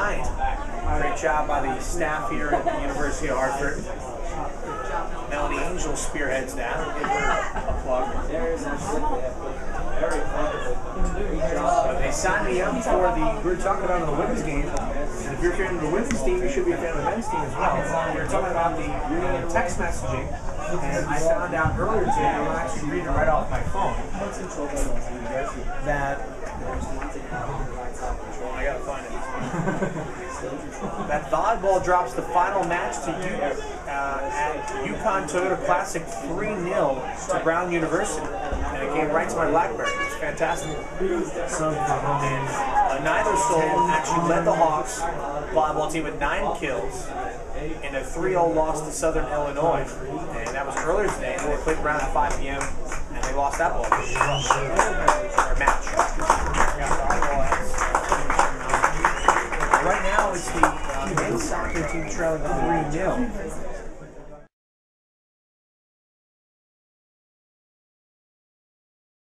Great job by the staff here at the University of Hartford. Melanie Angel spearheads that. We'll a plug. Uh, they signed me up for the, we were talking about the women's game, and if you're a fan of the women's team, you should be a fan of the men's team as well. We were talking about the uh, text messaging, and I found out earlier today, I'm actually reading it right off my phone, that, that volleyball drops the final match to you uh, at UConn Toyota Classic 3-0 to Brown University. And it came right to my BlackBerry. It's fantastic. And uh, neither soul actually led the Hawks volleyball team with nine kills in a 3-0 loss to Southern Illinois. And that was earlier today. And they played Brown at 5 p.m. and they lost that ball. Or match. It's the uh, soccer team trailing 3 0.